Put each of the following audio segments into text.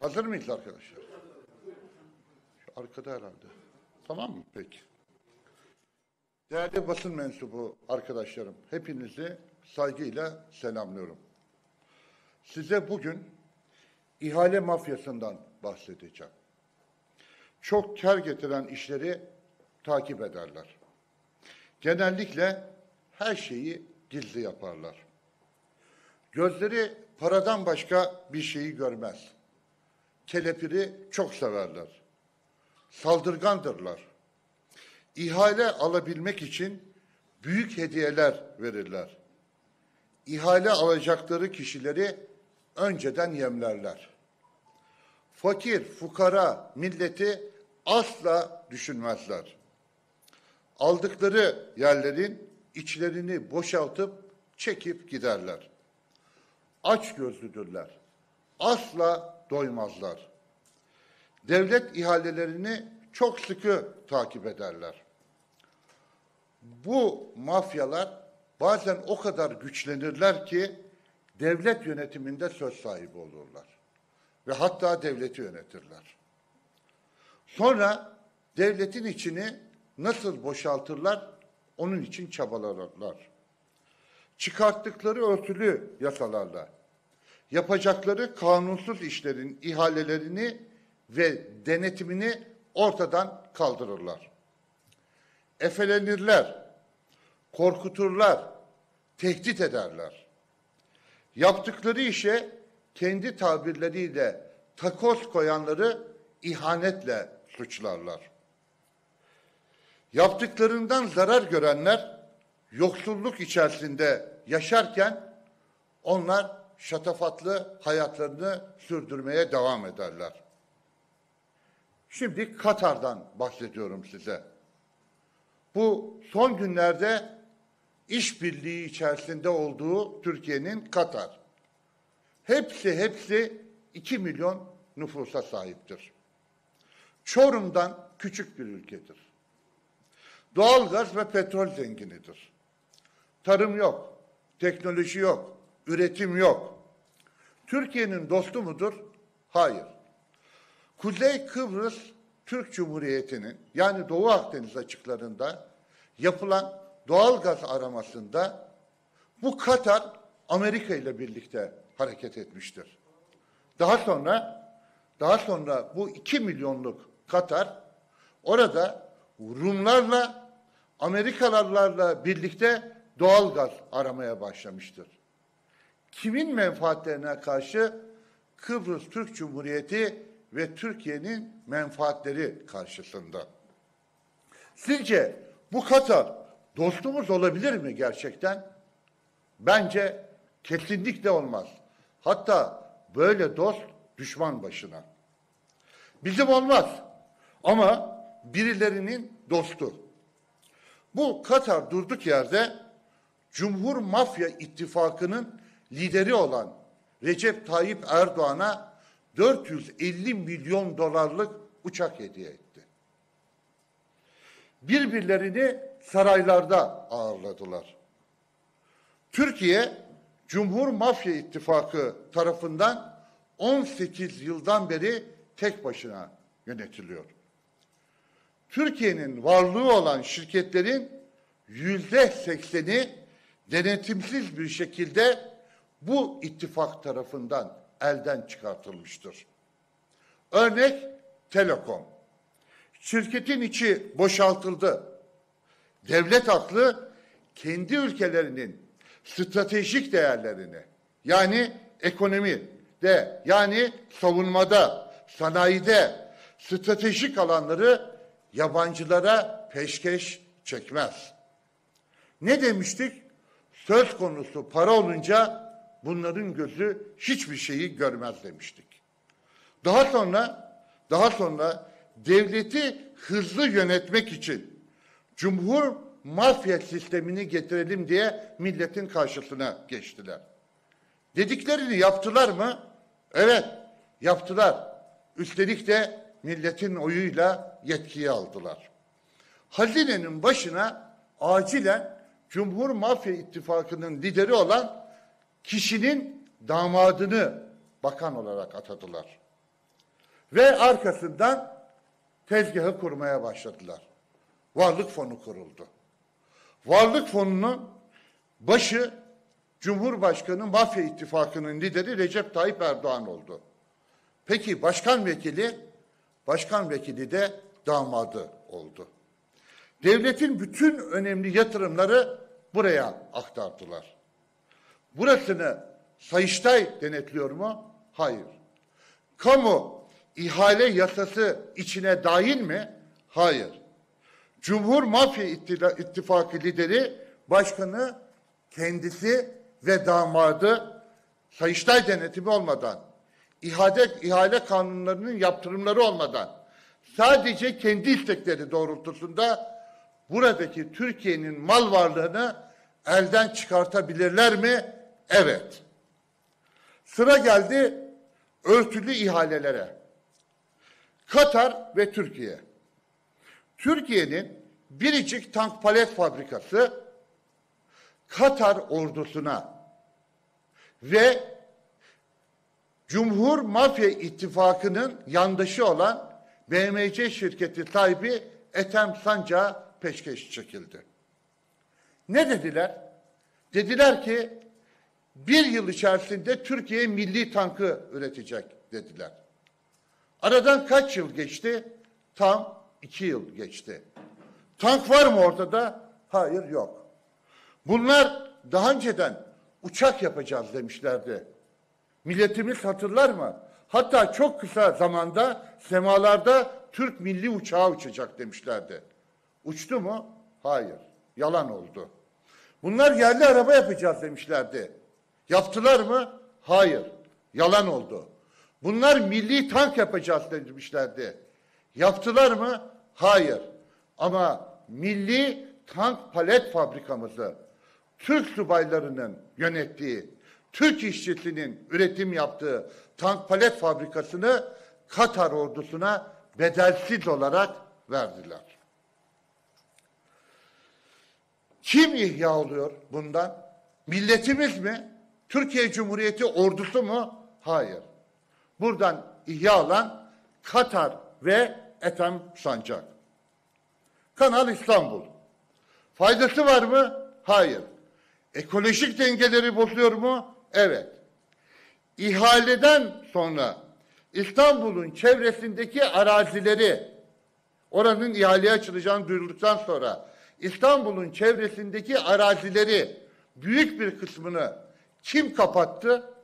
Hazır mıyız arkadaşlar? Şu arkada herhalde. Tamam mı? Peki. Değerli basın mensubu arkadaşlarım, hepinizi saygıyla selamlıyorum. Size bugün ihale mafyasından bahsedeceğim. Çok kar getiren işleri takip ederler. Genellikle her şeyi gizli yaparlar. Gözleri paradan başka bir şeyi görmez. Kelepiri çok severler. Saldırgandırlar. İhale alabilmek için büyük hediyeler verirler. İhale alacakları kişileri önceden yemlerler. Fakir, fukara, milleti asla düşünmezler. Aldıkları yerlerin içlerini boşaltıp çekip giderler. Aç gözlüdürler. Asla doymazlar. Devlet ihalelerini çok sıkı takip ederler. Bu mafyalar bazen o kadar güçlenirler ki devlet yönetiminde söz sahibi olurlar. Ve hatta devleti yönetirler. Sonra devletin içini nasıl boşaltırlar onun için çabalarlar. Çıkarttıkları örtülü yasalarla yapacakları kanunsuz işlerin ihalelerini ve denetimini ortadan kaldırırlar. Efelenirler, korkuturlar, tehdit ederler. Yaptıkları işe kendi tabirleriyle takoz koyanları ihanetle suçlarlar. Yaptıklarından zarar görenler yoksulluk içerisinde yaşarken onlar şatafatlı hayatlarını sürdürmeye devam ederler. Şimdi Katar'dan bahsediyorum size. Bu son günlerde işbirliği içerisinde olduğu Türkiye'nin Katar. Hepsi hepsi 2 milyon nüfusa sahiptir. Çorum'dan küçük bir ülkedir. Doğalgaz ve petrol zenginidir. Tarım yok, teknoloji yok, üretim yok. Türkiye'nin dostu mudur? Hayır. Kuzey Kıbrıs Türk Cumhuriyeti'nin yani Doğu Akdeniz açıklarında yapılan doğal gaz aramasında bu Katar Amerika ile birlikte hareket etmiştir. Daha sonra daha sonra bu iki milyonluk Katar orada Rumlarla Amerikalılarla birlikte doğal gaz aramaya başlamıştır. Kimin menfaatlerine karşı Kıbrıs Türk Cumhuriyeti ve Türkiye'nin menfaatleri karşısında. Sizce bu Katar dostumuz olabilir mi gerçekten? Bence kesinlikle olmaz. Hatta böyle dost düşman başına. Bizim olmaz ama birilerinin dostu. Bu Katar durduk yerde Cumhur Mafya İttifakı'nın lideri olan Recep Tayyip Erdoğan'a 450 milyon dolarlık uçak hediye etti. Birbirlerini saraylarda ağırladılar. Türkiye Cumhur Mafya İttifakı tarafından 18 yıldan beri tek başına yönetiliyor. Türkiye'nin varlığı olan şirketlerin yüzde sekseni denetimsiz bir şekilde bu ittifak tarafından elden çıkartılmıştır. Örnek Telekom. Şirketin içi boşaltıldı. Devlet aklı kendi ülkelerinin stratejik değerlerini yani ekonomi de yani savunmada, sanayide stratejik alanları yabancılara peşkeş çekmez. Ne demiştik? Söz konusu para olunca bunların gözü hiçbir şeyi görmez demiştik. Daha sonra daha sonra devleti hızlı yönetmek için cumhur mafya sistemini getirelim diye milletin karşısına geçtiler. Dediklerini yaptılar mı? Evet, yaptılar. Üstelik de milletin oyuyla yetkiyi aldılar. Hazinenin başına acilen Cumhur Mafya İttifakı'nın lideri olan kişinin damadını bakan olarak atadılar. Ve arkasından tezgahı kurmaya başladılar. Varlık fonu kuruldu. Varlık fonunun başı Cumhurbaşkanı Mafya İttifakı'nın lideri Recep Tayyip Erdoğan oldu. Peki başkan vekili, başkan vekili de damadı oldu. Devletin bütün önemli yatırımları buraya aktardılar. Burasını Sayıştay denetliyor mu? Hayır. Kamu ihale yasası içine dahil mi? Hayır. Cumhur Mafya İttifakı lideri başkanı kendisi ve damadı Sayıştay denetimi olmadan, ihale, ihale kanunlarının yaptırımları olmadan, sadece kendi istekleri doğrultusunda buradaki Türkiye'nin mal varlığını elden çıkartabilirler mi? Evet. Sıra geldi örtülü ihalelere. Katar ve Türkiye. Türkiye'nin Biricik Tank Palet Fabrikası Katar ordusuna ve Cumhur Mafya İttifakı'nın yandaşı olan BMC şirketi sahibi Ethem Sancağı peşkeş çekildi. Ne dediler? Dediler ki bir yıl içerisinde Türkiye milli tankı üretecek dediler. Aradan kaç yıl geçti? Tam iki yıl geçti. Tank var mı ortada? Hayır yok. Bunlar daha önceden uçak yapacağız demişlerdi. Milletimiz hatırlar mı? Hatta çok kısa zamanda semalarda Türk milli uçağı uçacak demişlerdi. Uçtu mu? Hayır. Yalan oldu. Bunlar yerli araba yapacağız demişlerdi. Yaptılar mı? Hayır. Yalan oldu. Bunlar milli tank yapacağız demişlerdi. Yaptılar mı? Hayır. Ama milli tank palet fabrikamızı Türk subaylarının yönettiği, Türk işçisinin üretim yaptığı tank palet fabrikasını Katar ordusuna bedelsiz olarak verdiler. Kim ihya oluyor bundan? Milletimiz mi? Türkiye Cumhuriyeti ordusu mu? Hayır. Buradan ihya olan Katar ve Ethem Sancak. Kanal İstanbul. Faydası var mı? Hayır. Ekolojik dengeleri bozuyor mu? Evet. İhaleden sonra İstanbul'un çevresindeki arazileri oranın ihaleye açılacağını duyurulduktan sonra İstanbul'un çevresindeki arazileri büyük bir kısmını kim kapattı?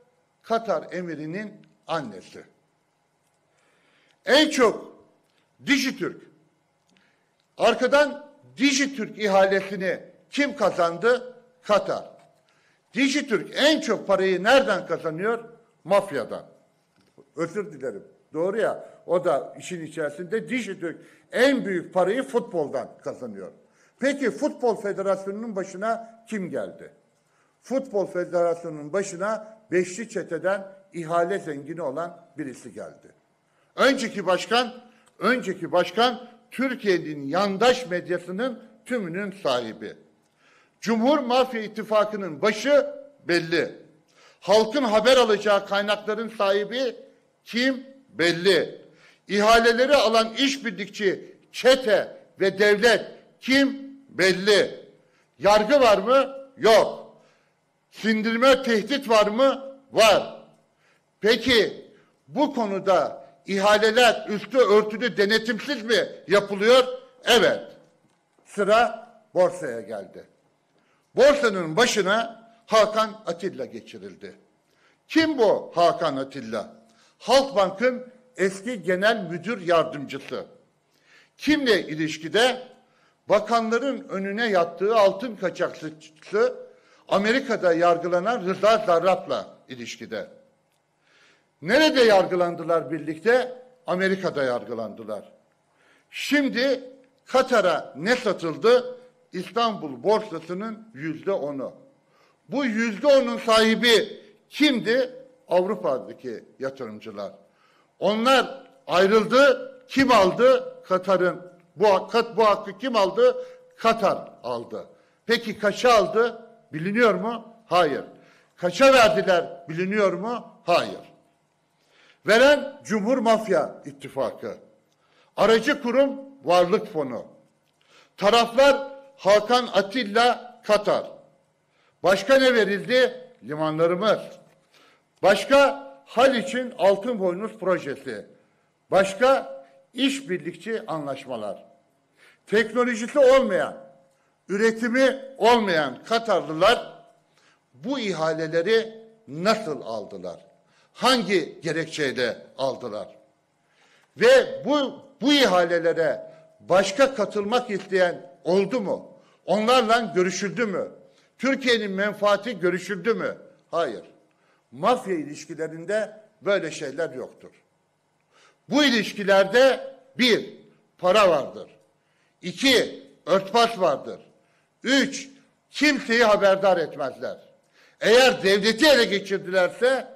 Katar emirinin annesi. En çok Dijitürk. Arkadan Dijitürk ihalesini kim kazandı? Katar. Dijitürk en çok parayı nereden kazanıyor? Mafyadan. Özür dilerim. Doğru ya. O da işin içerisinde Dijitürk en büyük parayı futboldan kazanıyor. Peki Futbol Federasyonu'nun başına kim geldi? Futbol Federasyonu'nun başına beşli çeteden ihale zengini olan birisi geldi. Önceki başkan, önceki başkan Türkiye'nin yandaş medyasının tümünün sahibi. Cumhur Mafya İttifakı'nın başı belli. Halkın haber alacağı kaynakların sahibi kim? Belli. İhaleleri alan işbirlikçi, çete ve devlet kim? Belli. Yargı var mı? Yok. Sindirme tehdit var mı? Var. Peki bu konuda ihaleler üstü örtülü denetimsiz mi yapılıyor? Evet. Sıra borsaya geldi. Borsanın başına Hakan Atilla geçirildi. Kim bu Hakan Atilla? Halkbank'ın eski genel müdür yardımcısı. Kimle ilişkide? Bakanların önüne yattığı altın kaçakçısı Amerika'da yargılanan Rıza Zarrab'la ilişkide. Nerede yargılandılar birlikte? Amerika'da yargılandılar. Şimdi Katar'a ne satıldı? İstanbul borsasının yüzde onu. Bu yüzde onun sahibi kimdi? Avrupa'daki yatırımcılar. Onlar ayrıldı. Kim aldı? Katar'ın. Bu, hak- bu hakkı kim aldı? Katar aldı. Peki kaça aldı? Biliniyor mu? Hayır. Kaça verdiler? Biliniyor mu? Hayır. Veren Cumhur Mafya İttifakı. Aracı kurum Varlık Fonu. Taraflar Hakan Atilla Katar. Başka ne verildi? Limanlarımız. Başka Haliç'in Altın Boynuz Projesi. Başka işbirlikçi anlaşmalar. Teknolojisi olmayan, üretimi olmayan Katarlılar bu ihaleleri nasıl aldılar? Hangi gerekçeyle aldılar? Ve bu bu ihalelere başka katılmak isteyen oldu mu? Onlarla görüşüldü mü? Türkiye'nin menfaati görüşüldü mü? Hayır. Mafya ilişkilerinde böyle şeyler yoktur. Bu ilişkilerde bir, para vardır. İki, örtbas vardır. Üç, kimseyi haberdar etmezler. Eğer devleti ele geçirdilerse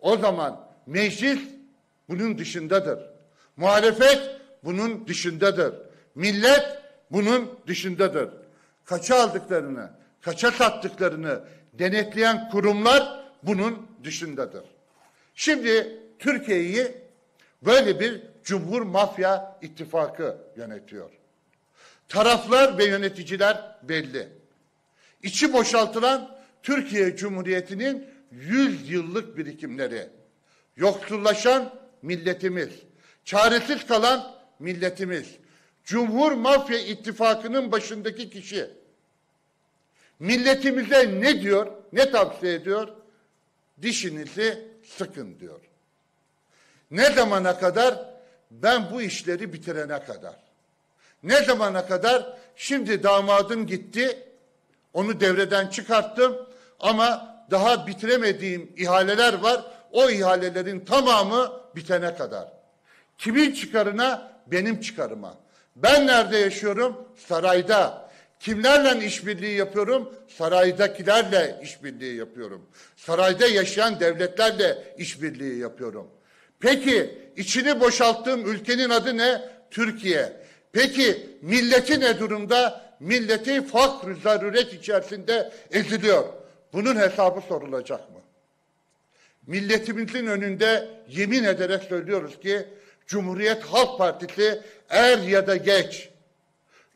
o zaman meclis bunun dışındadır. Muhalefet bunun dışındadır. Millet bunun dışındadır. Kaça aldıklarını, kaça sattıklarını denetleyen kurumlar bunun dışındadır. Şimdi Türkiye'yi böyle bir Cumhur Mafya ittifakı yönetiyor. Taraflar ve yöneticiler belli. İçi boşaltılan Türkiye Cumhuriyeti'nin 100 yıllık birikimleri. Yoksullaşan milletimiz. Çaresiz kalan milletimiz. Cumhur Mafya İttifakı'nın başındaki kişi. Milletimize ne diyor, ne tavsiye ediyor? Dişinizi sıkın diyor. Ne zamana kadar? Ben bu işleri bitirene kadar. Ne zamana kadar? Şimdi damadım gitti, onu devreden çıkarttım ama daha bitiremediğim ihaleler var. O ihalelerin tamamı bitene kadar. Kimin çıkarına? Benim çıkarıma. Ben nerede yaşıyorum? Sarayda. Kimlerle işbirliği yapıyorum? Saraydakilerle işbirliği yapıyorum. Sarayda yaşayan devletlerle işbirliği yapıyorum. Peki içini boşalttığım ülkenin adı ne? Türkiye. Peki milleti ne durumda? Milleti fakr zaruret içerisinde eziliyor. Bunun hesabı sorulacak mı? Milletimizin önünde yemin ederek söylüyoruz ki Cumhuriyet Halk Partisi er ya da geç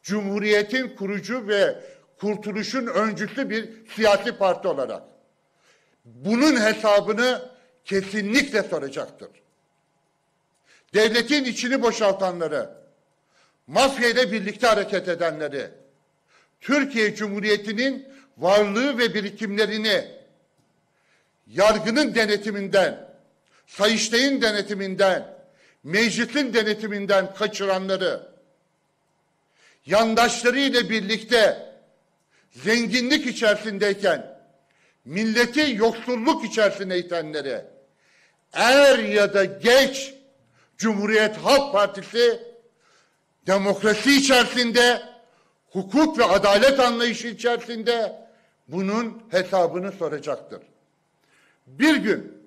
Cumhuriyetin kurucu ve kurtuluşun öncüsü bir siyasi parti olarak bunun hesabını kesinlikle soracaktır. Devletin içini boşaltanları, mafya ile birlikte hareket edenleri, Türkiye Cumhuriyeti'nin varlığı ve birikimlerini yargının denetiminden, Sayıştay'ın denetiminden, meclisin denetiminden kaçıranları, yandaşları ile birlikte zenginlik içerisindeyken milleti yoksulluk içerisine itenleri er ya da geç Cumhuriyet Halk Partisi demokrasi içerisinde hukuk ve adalet anlayışı içerisinde bunun hesabını soracaktır. Bir gün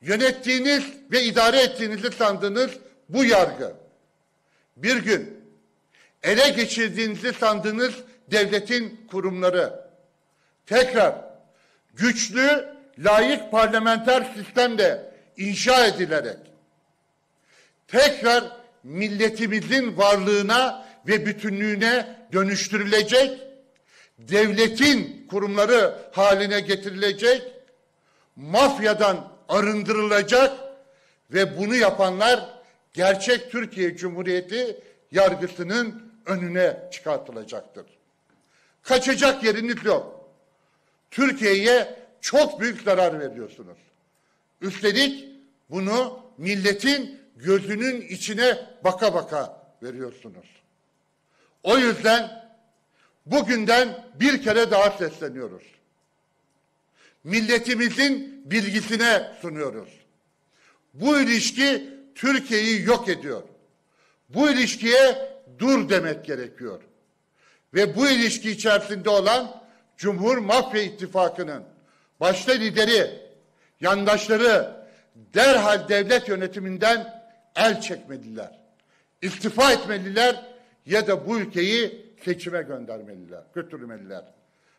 yönettiğiniz ve idare ettiğinizi sandığınız bu yargı. Bir gün ele geçirdiğinizi sandığınız devletin kurumları. Tekrar güçlü, layık parlamenter sistemle inşa edilerek. Tekrar milletimizin varlığına ve bütünlüğüne dönüştürülecek, devletin kurumları haline getirilecek, mafyadan arındırılacak ve bunu yapanlar gerçek Türkiye Cumhuriyeti yargısının önüne çıkartılacaktır. Kaçacak yeriniz yok. Türkiye'ye çok büyük zarar veriyorsunuz. Üstelik bunu milletin gözünün içine baka baka veriyorsunuz. O yüzden bugünden bir kere daha sesleniyoruz. Milletimizin bilgisine sunuyoruz. Bu ilişki Türkiye'yi yok ediyor. Bu ilişkiye dur demek gerekiyor. Ve bu ilişki içerisinde olan Cumhur Mafya İttifakı'nın başta lideri, yandaşları derhal devlet yönetiminden el çekmeliler. İstifa etmeliler ya da bu ülkeyi seçime göndermeliler, götürmeliler.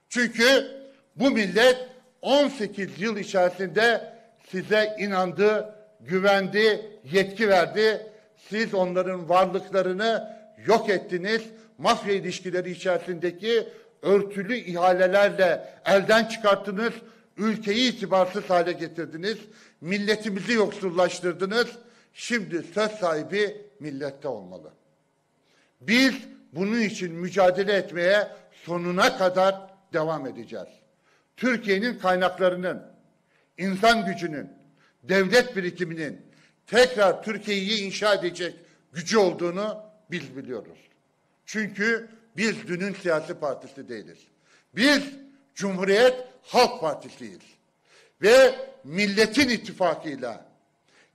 Çünkü bu millet 18 yıl içerisinde size inandı, güvendi, yetki verdi. Siz onların varlıklarını yok ettiniz. Mafya ilişkileri içerisindeki örtülü ihalelerle elden çıkarttınız. Ülkeyi itibarsız hale getirdiniz. Milletimizi yoksullaştırdınız. Şimdi söz sahibi millette olmalı. Biz bunun için mücadele etmeye sonuna kadar devam edeceğiz. Türkiye'nin kaynaklarının, insan gücünün, devlet birikiminin tekrar Türkiye'yi inşa edecek gücü olduğunu biz biliyoruz. Çünkü biz dünün siyasi partisi değiliz. Biz Cumhuriyet Halk Partisiyiz. Ve milletin ittifakıyla,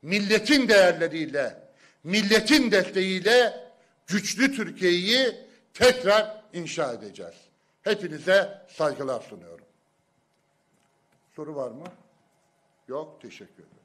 milletin değerleriyle, milletin desteğiyle güçlü Türkiye'yi tekrar inşa edeceğiz. Hepinize saygılar sunuyorum. Soru var mı? Yok, teşekkür ederim.